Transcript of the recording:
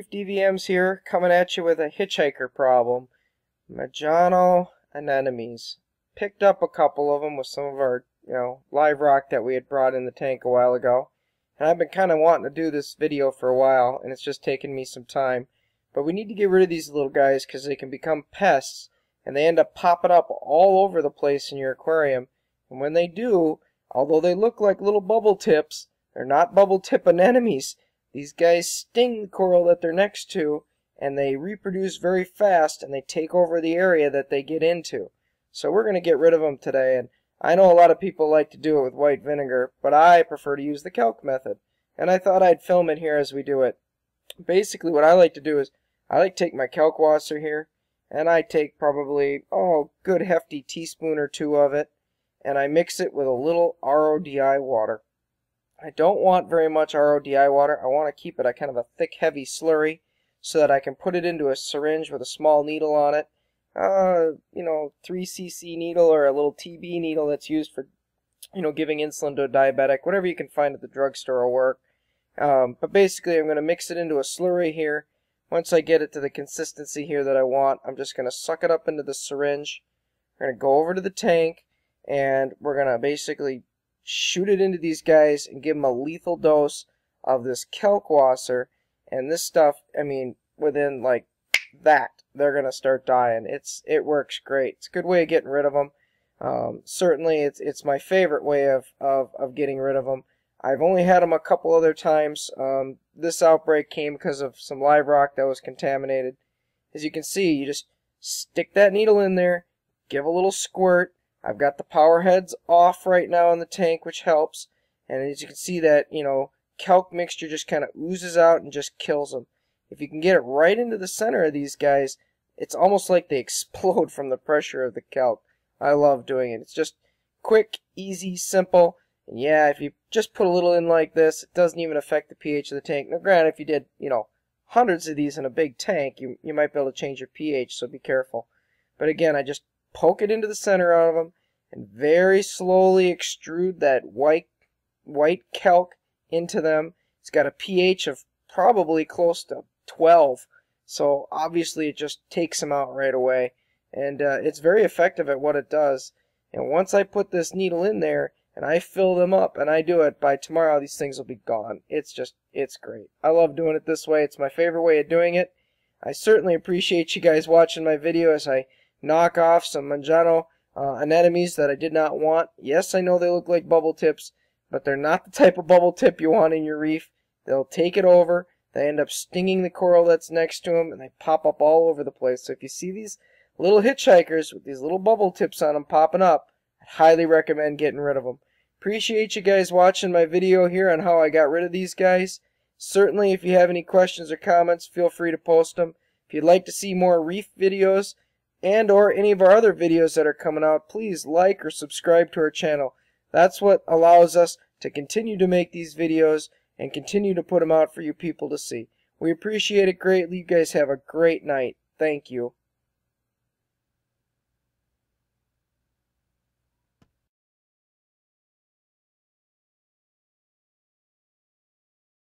DVMs here, coming at you with a hitchhiker problem. Majano anemones. Picked up a couple of them with some of our, you know, live rock that we had brought in the tank a while ago. And I've been kind of wanting to do this video for a while, and it's just taken me some time. But we need to get rid of these little guys because they can become pests, and they end up popping up all over the place in your aquarium. And when they do, although they look like little bubble tips, they're not bubble tip anemones. These guys sting the coral that they're next to, and they reproduce very fast, and they take over the area that they get into. So we're going to get rid of them today, and I know a lot of people like to do it with white vinegar, but I prefer to use the kalk method. And I thought I'd film it here as we do it. Basically what I like to do is, I like to take my kalkwasser here, and I take probably, oh, good hefty teaspoon or two of it, and I mix it with a little RODI water. I don't want very much RODI water. I want to keep it a kind of a thick, heavy slurry so that I can put it into a syringe with a small needle on it. Uh, you know, 3cc needle or a little TB needle that's used for, you know, giving insulin to a diabetic. Whatever you can find at the drugstore will work. Um, but basically, I'm going to mix it into a slurry here. Once I get it to the consistency here that I want, I'm just going to suck it up into the syringe. We're going to go over to the tank, and we're going to basically shoot it into these guys and give them a lethal dose of this Kalkwasser. And this stuff, I mean, within like that, they're gonna start dying. It's it works great. It's a good way of getting rid of them. Um, certainly, it's it's my favorite way of, of of getting rid of them. I've only had them a couple other times. Um, this outbreak came because of some live rock that was contaminated. As you can see, you just stick that needle in there, give a little squirt, I've got the power heads off right now in the tank, which helps. And as you can see that, you know, kalk mixture just kind of oozes out and just kills them. If you can get it right into the center of these guys, it's almost like they explode from the pressure of the kalk. I love doing it. It's just quick, easy, simple. And yeah, if you just put a little in like this, it doesn't even affect the pH of the tank. Now granted, if you did, you know, hundreds of these in a big tank, you, you might be able to change your pH, so be careful. But again, I just poke it into the center out of them, and very slowly extrude that white white kalk into them. It's got a pH of probably close to 12, so obviously it just takes them out right away. And uh, it's very effective at what it does. And once I put this needle in there and I fill them up and I do it, by tomorrow these things will be gone. It's just, it's great. I love doing it this way. It's my favorite way of doing it. I certainly appreciate you guys watching my video as I knock off some Majano uh, anemones that I did not want. Yes, I know they look like bubble tips, but they're not the type of bubble tip you want in your reef. They'll take it over. They end up stinging the coral that's next to them, and they pop up all over the place. So if you see these little hitchhikers with these little bubble tips on them popping up, I highly recommend getting rid of them. Appreciate you guys watching my video here on how I got rid of these guys. Certainly, if you have any questions or comments, feel free to post them. If you'd like to see more reef videos, and or any of our other videos that are coming out, please like or subscribe to our channel. That's what allows us to continue to make these videos and continue to put them out for you people to see. We appreciate it greatly. You guys have a great night. Thank you.